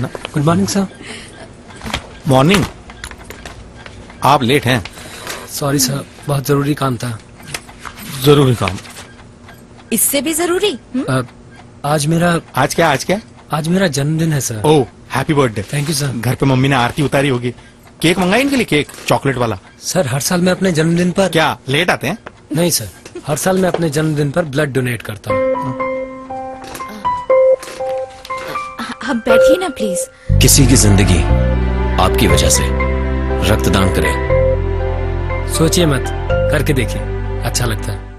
Good morning sir. Morning. आप late हैं। Sorry sir बहुत ज़रूरी काम था। ज़रूरी काम। इससे भी ज़रूरी? हम्म? अ, आज मेरा आज क्या आज क्या? आज मेरा जन्मदिन है sir. Oh happy birthday thank you sir घर पे मम्मी ने आरती उतारी होगी। केक मंगाई इनके लिए केक? चॉकलेट वाला। सर हर साल मैं अपने जन्मदिन पर क्या लेट आते हैं? नहीं सर हर साल मैं अपने जन्मदिन पर ब्लड डोनेट करता हूँ। आप बैठिए ना प्लीज़ किसी की ज़िंदगी आपकी वजह से रक्तदान करें। सोचिए मत, करके देखिए। अच्छा लगता है।